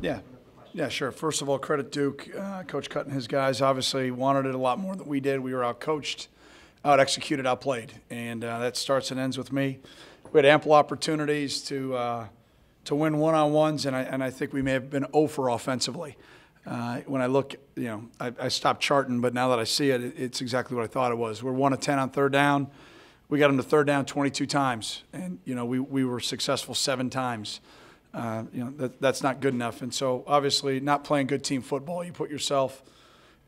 Yeah, yeah, sure. First of all, credit Duke, uh, Coach Cut and his guys. Obviously, wanted it a lot more than we did. We were out coached, out executed, outplayed, and uh, that starts and ends with me. We had ample opportunities to uh, to win one on ones, and I and I think we may have been over offensively. Uh, when I look, you know, I, I stopped charting, but now that I see it, it, it's exactly what I thought it was. We're one of ten on third down. We got them to third down 22 times, and you know we, we were successful seven times. Uh, you know that, that's not good enough, and so obviously not playing good team football, you put yourself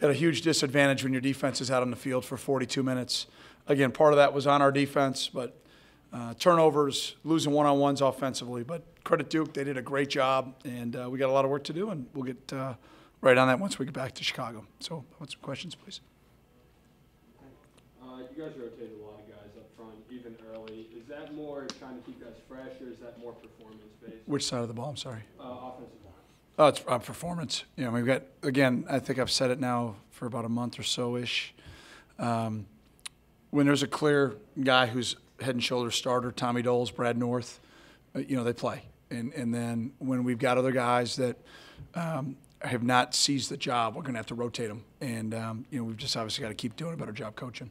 at a huge disadvantage when your defense is out on the field for 42 minutes. Again, part of that was on our defense, but uh, turnovers, losing one-on-ones offensively. But credit Duke, they did a great job, and uh, we got a lot of work to do, and we'll get uh, right on that once we get back to Chicago. So, I want some questions, please. Uh, you guys rotated a lot of guys up front, even early. Is that more trying to keep guys fresh, or is that more performance based? Which side of the ball? I'm sorry. Uh, offensive line. Oh, it's uh, performance. You know, we've got again. I think I've said it now for about a month or so ish. Um, when there's a clear guy who's head and shoulders starter, Tommy Doles, Brad North, uh, you know they play. And and then when we've got other guys that um, have not seized the job, we're going to have to rotate them. And um, you know we've just obviously got to keep doing a better job coaching.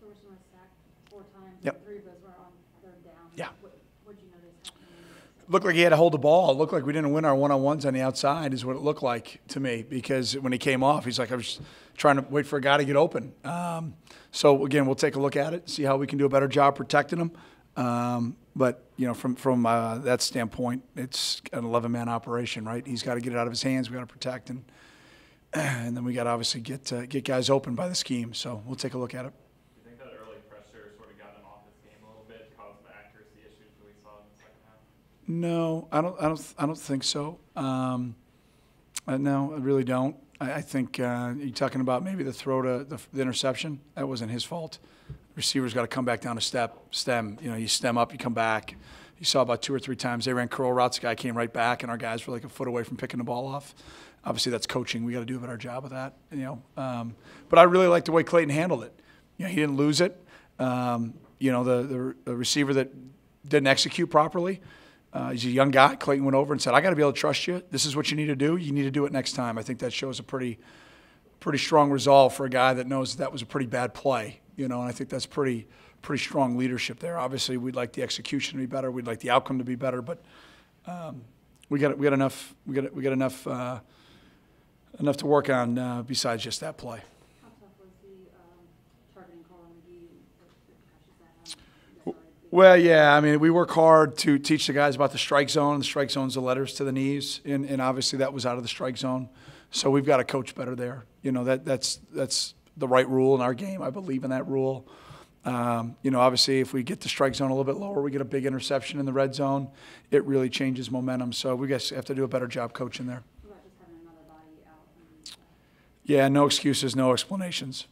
First one was sacked four times. Yep. and Three of those were on third down. Yeah. What, what'd you notice happening? Looked like he had to hold the ball. It looked like we didn't win our one-on-ones on the outside, is what it looked like to me. Because when he came off, he's like, I was trying to wait for a guy to get open. Um, so again, we'll take a look at it, see how we can do a better job protecting him. Um, but you know, from from uh, that standpoint, it's an 11-man operation, right? He's got to get it out of his hands. We got to protect, and and then we got to obviously get uh, get guys open by the scheme. So we'll take a look at it. Do you think that early pressure sort of got him off his game a little bit, caused the accuracy issues that we saw in the second half? No, I don't. I don't. I don't think so. Um, uh, no, I really don't. I, I think uh, you're talking about maybe the throw to the, the interception. That wasn't his fault. Receiver's got to come back down a step, stem. You know, you stem up, you come back. You saw about two or three times they ran curl routes. The guy came right back, and our guys were like a foot away from picking the ball off. Obviously, that's coaching. We got to do a better job of that. You know, um, but I really like the way Clayton handled it. You know, he didn't lose it. Um, you know, the, the the receiver that didn't execute properly. Uh, he's a young guy. Clayton went over and said, "I got to be able to trust you. This is what you need to do. You need to do it next time." I think that shows a pretty, pretty strong resolve for a guy that knows that, that was a pretty bad play. You know, and I think that's pretty, pretty strong leadership there. Obviously, we'd like the execution to be better. We'd like the outcome to be better, but um, we got we got enough we got we got enough uh, enough to work on uh, besides just that play. How tough was the um, targeting call on McGee? What repercussions that had? You guys already did- Well, yeah, I mean, we work hard to teach the guys about the strike zone. The strike zone's the letters to the knees, and, and obviously that was out of the strike zone. So we've got to coach better there. You know, that that's that's the right rule in our game. I believe in that rule. Um, you know, obviously, if we get the strike zone a little bit lower, we get a big interception in the red zone. It really changes momentum. So we guys have to do a better job coaching there. What about just having body out? Yeah, no excuses, no explanations.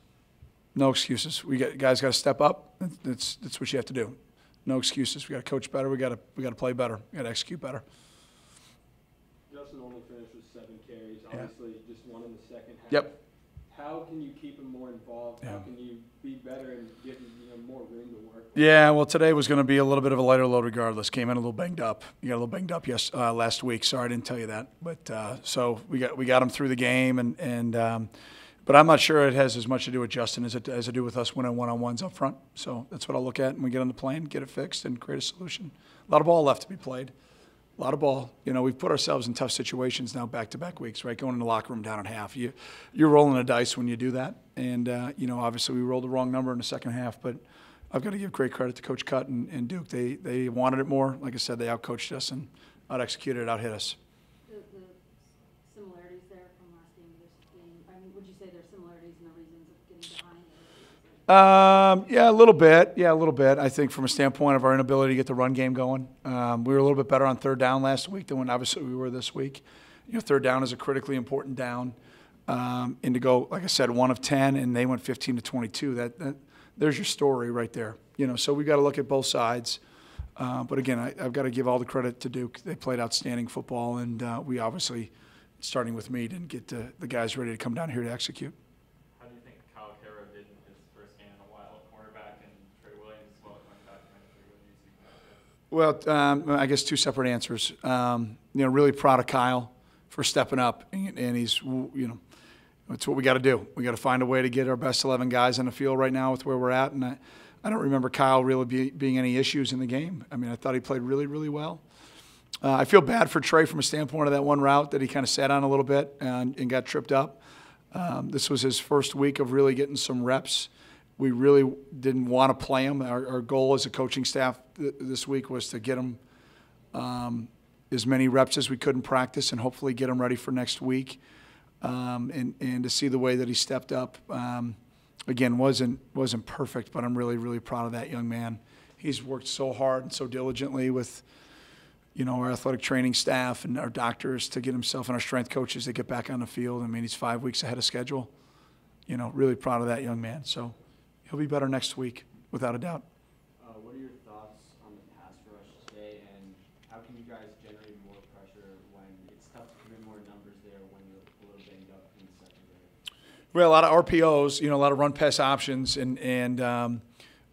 No excuses. We got guys got to step up. That's that's what you have to do. No excuses. We got to coach better. We got to we got to play better. We got to execute better. Justin only finished with seven carries. Yeah. Obviously, just one in the second half. Yep. How can you keep him more involved? How can you be better and give him you know, more room to work? Yeah, well, today was going to be a little bit of a lighter load regardless. Came in a little banged up. You got a little banged up yes uh, last week. Sorry, I didn't tell you that. But uh, so we got we got him through the game, and and um, but I'm not sure it has as much to do with Justin as it as to do with us winning one on ones up front. So that's what I'll look at when we get on the plane, get it fixed, and create a solution. A lot of ball left to be played. A lot of ball. You know, we've put ourselves in tough situations now, back to back weeks, right? Going in the locker room down at half. You, you're rolling the dice when you do that. And, uh, you know, obviously we rolled the wrong number in the second half, but I've got to give great credit to Coach Cut and, and Duke. They, they wanted it more. Like I said, they outcoached us and out executed, out hit us. The, the similarities there from last game to this game, I mean, would you say there's similarities in the reasons of getting behind? or is Um, yeah, a little bit. Yeah, a little bit. I think from a standpoint of our inability to get the run game going, um, we were a little bit better on third down last week than when obviously we were this week. You know, third down is a critically important down. Um, and to go, like I said, one of ten, and they went fifteen to twenty-two. That, that there's your story right there. You know, so we got to look at both sides. Uh, but again, I, I've got to give all the credit to Duke. They played outstanding football, and uh, we obviously, starting with me, didn't get the guys ready to come down here to execute. How do you think Kyle Queiro did in his first game in a while at cornerback and Trae Williams as well at running back? What do you see from that? Well, um, I guess two separate answers. Um, you know, really proud of Kyle for stepping up, and, and he's, you know, that's what we got to do. We got to find a way to get our best 11 guys on the field right now with where we're at. And I, I don't remember Kyle really be, being any issues in the game. I mean, I thought he played really, really well. Uh, I feel bad for Trae from a standpoint of that one route that he kind of sat on a little bit and, and got tripped up. Um, this was his first week of really getting some reps. We really didn't want to play him. Our, our goal as a coaching staff th- this week was to get him um, as many reps as we could in practice and hopefully get him ready for next week. Um, and, and to see the way that he stepped up, um, again, wasn't, wasn't perfect, but I'm really, really proud of that young man. He's worked so hard and so diligently with, you know, our athletic training staff and our doctors to get himself and our strength coaches to get back on the field. I mean, he's five weeks ahead of schedule. You know, really proud of that young man. So he'll be better next week, without a doubt. Uh, what are your thoughts on the pass rush today, and how can you guys generate more pressure when it's tough to commit more numbers there when you're a little banged up in the secondary? Well, a lot of RPOs, you know, a lot of run pass options, and and um,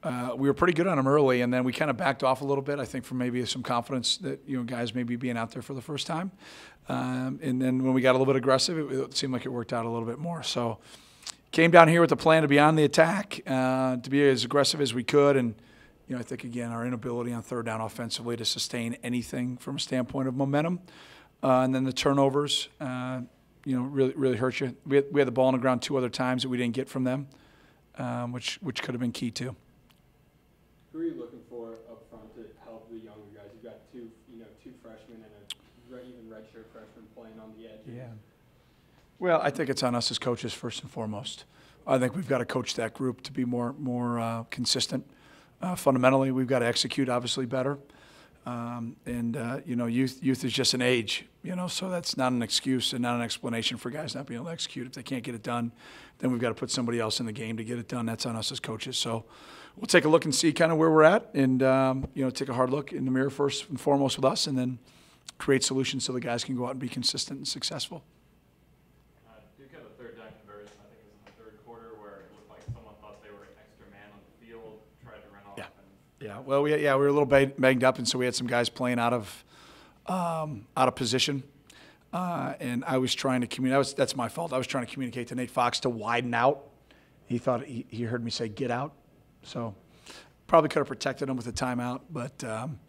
uh, we were pretty good on them early, and then we kind of backed off a little bit. I think from maybe some confidence that you know guys maybe being out there for the first time, um, and then when we got a little bit aggressive, it, it seemed like it worked out a little bit more. So came down here with a plan to be on the attack, uh, to be as aggressive as we could, and you know I think again our inability on third down offensively to sustain anything from a standpoint of momentum, uh, and then the turnovers. Uh, you know, really, really hurt you. We had, we had the ball on the ground two other times that we didn't get from them, um, which which could have been key too. Who are you looking for up front to help the younger guys? You've got two, you know, two freshmen and a re- even redshirt freshman playing on the edge. Well, I think it's on us as coaches first and foremost. I think we've got to coach that group to be more more uh, consistent. Uh, fundamentally, we've got to execute obviously better. Um, and uh, you know, youth youth is just an age, you know, so that's not an excuse and not an explanation for guys not being able to execute. If they can't get it done, then we've got to put somebody else in the game to get it done. That's on us as coaches. So we'll take a look and see kind of where we're at, and um, you know, take a hard look in the mirror first and foremost with us, and then create solutions so the guys can go out and be consistent and successful. Uh, Duke had a third down conversion, I think it was in the third quarter, where it looked like someone thought they were an extra man on the field, tried to run off Yeah. and Yeah, well, we, yeah, we were a little banged up, and so we had some guys playing out of um, out of position. Uh, and I was trying to communicate. That's my fault. I was trying to communicate to Nate Fox to widen out. He thought he, he heard me say "get out," so probably could have protected him with a timeout. But um,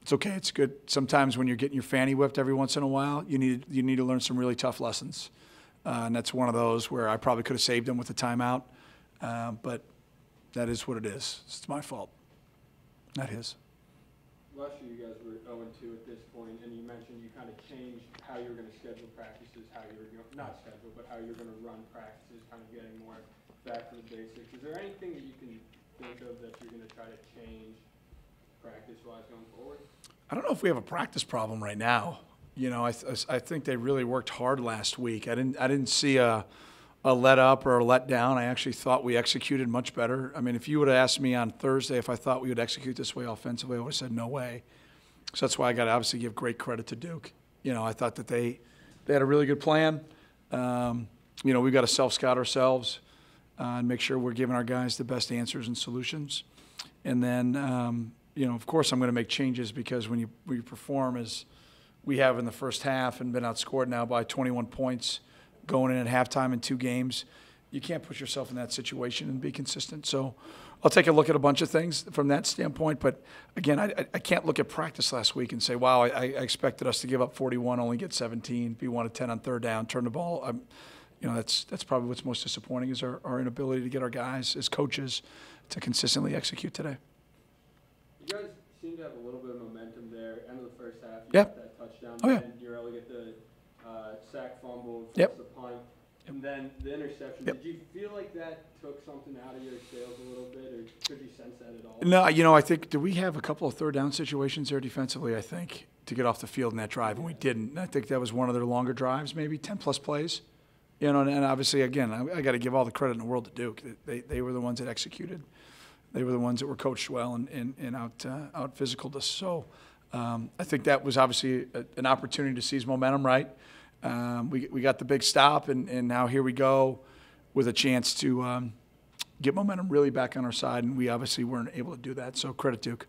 it's okay. It's good. Sometimes when you're getting your fanny whipped every once in a while, you need you need to learn some really tough lessons. Uh, and that's one of those where I probably could have saved him with a timeout. Uh, but that is what it is. It's my fault, not his. Last year, you guys were 0-2 at this point, and you mentioned you kind of changed how you were going to schedule practices, how you were going, not schedule, but how you were going to run practices, kind of getting more back to the basics. Is there anything that you can think of that you're going to try to change practice-wise going forward? I don't know if we have a practice problem right now. You know, I, th- I think they really worked hard last week. I didn't I didn't see a a let up or a let down. I actually thought we executed much better. I mean, if you would have asked me on Thursday if I thought we would execute this way offensively, I would have said no way. So that's why I got to obviously give great credit to Duke. You know, I thought that they they had a really good plan. Um, you know, we've got to self scout ourselves uh, and make sure we're giving our guys the best answers and solutions. And then, um, you know, of course, I'm going to make changes because when you when you perform as we have in the first half and been outscored now by 21 points going in at halftime in two games, you can't put yourself in that situation and be consistent. So I'll take a look at a bunch of things from that standpoint. But again, I, I- can't look at practice last week and say, wow, I, I expected us to give up 41, only get 17, be one of 10 on third down, turn the ball. I'm, you know, that's, that's probably what's most disappointing is our, our inability to get our guys as coaches to consistently execute today. You guys seem to have a little bit of momentum there. End of the first half, you Yeah. got that touchdown. Oh, yeah. And you're able to get the sack fumble, Yep. the punt, and then the interception. Yep. Did you feel like that took something out of your sails a little bit, or could you sense that at all? No, you know, I think, do we have a couple of third down situations there defensively, I think, to get off the field in that drive, and we didn't. And I think that was one of their longer drives, maybe 10 plus plays. You know, and, and obviously, again, I, I got to give all the credit in the world to Duke. They, they were the ones that executed. They were the ones that were coached well and, and, and out, uh, out physical us. So um, I think that was obviously a, an opportunity to seize momentum, right? um, we, we got the big stop, and, and now here we go with a chance to um, get momentum really back on our side, and we obviously weren't able to do that. So credit Duke.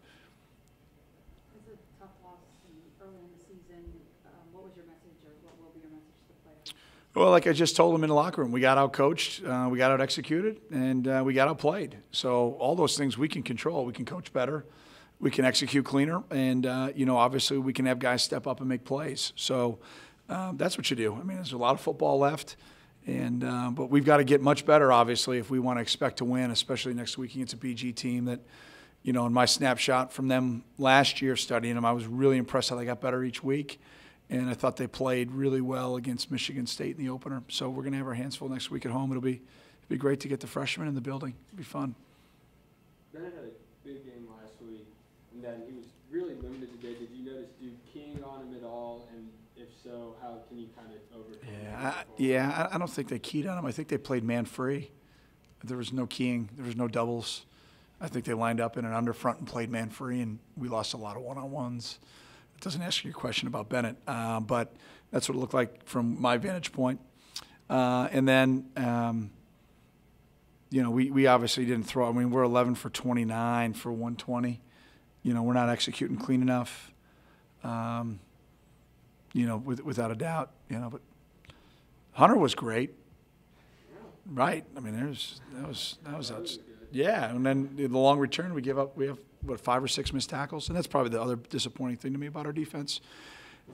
Well, like I just told them in the locker room, we got out coached, uh, we got out executed, and uh, we got out played. So all those things we can control. We can coach better, we can execute cleaner, and uh, you know obviously we can have guys step up and make plays. So um, that's what you do. I mean, there's a lot of football left, and uh, but we've got to get much better, obviously, if we want to expect to win, especially next week against a BG team that. You know, in my snapshot from them last year studying them, I was really impressed how they got better each week and I thought they played really well against Michigan State in the opener. So we're going to have our hands full next week at home. It'll be it'll be great to get the freshmen in the building. It'll be fun. Bennett had a big game last week, and then he was really limited today. Did you notice Duke keying on him at all? And so, how can you kind of overcome Yeah, that? I, yeah. I, I don't think they keyed on him. I think they played man free. There was no keying. There was no doubles. I think they lined up in an under front and played man free, and we lost a lot of one on ones. It doesn't ask you a question about Bennett, uh, but that's what it looked like from my vantage point. Uh, and then, um, you know, we, we obviously didn't throw. I mean, we're 11 for 29 for 120. You know, we're not executing clean enough. Um, you know, with, without a doubt. You know, but Hunter was great. Right. I mean, there's that was that was That was outs- good. yeah. And then the long return, we give up. We have what five or six missed tackles, and that's probably the other disappointing thing to me about our defense.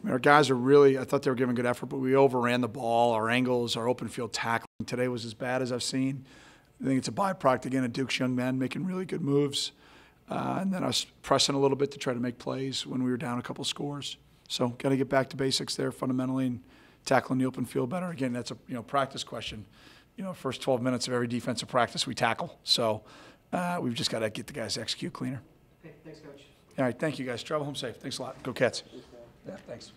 I mean, our guys are really. I thought they were giving good effort, but we overran the ball. Our angles, our open field tackling today was as bad as I've seen. I think it's a byproduct again of Duke's young men making really good moves, uh, and then us pressing a little bit to try to make plays when we were down a couple scores. So, got to get back to basics there fundamentally and tackling the open field better. Again, that's a you know practice question. You know, first 12 minutes of every defensive practice we tackle. So, uh, we've just got to get the guys to execute cleaner. Okay, thanks, Coach. All right, thank you guys. Travel home safe. Thanks a lot. Go Cats. Yeah, thanks.